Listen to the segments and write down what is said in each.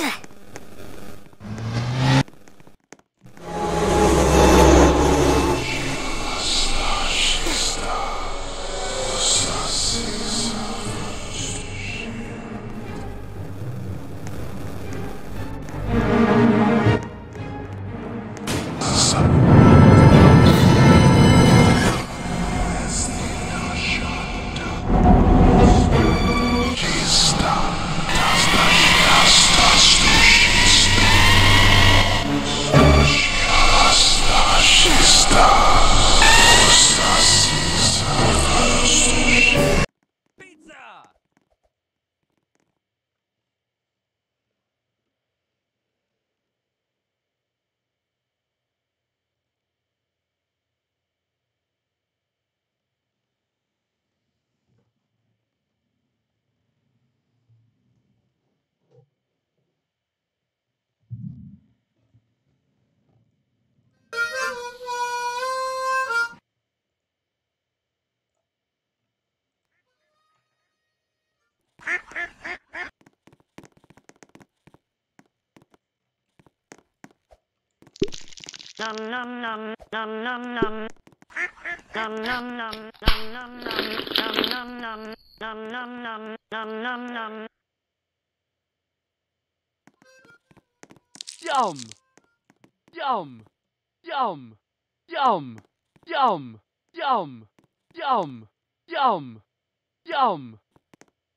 Ugh. Nom nom nom nom nom nom nom nom nom nom nom nom nom nom nom nom nom nom nom nom Yum Yum Yum Yum Yum Yum Yum Yum Yum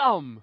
freedom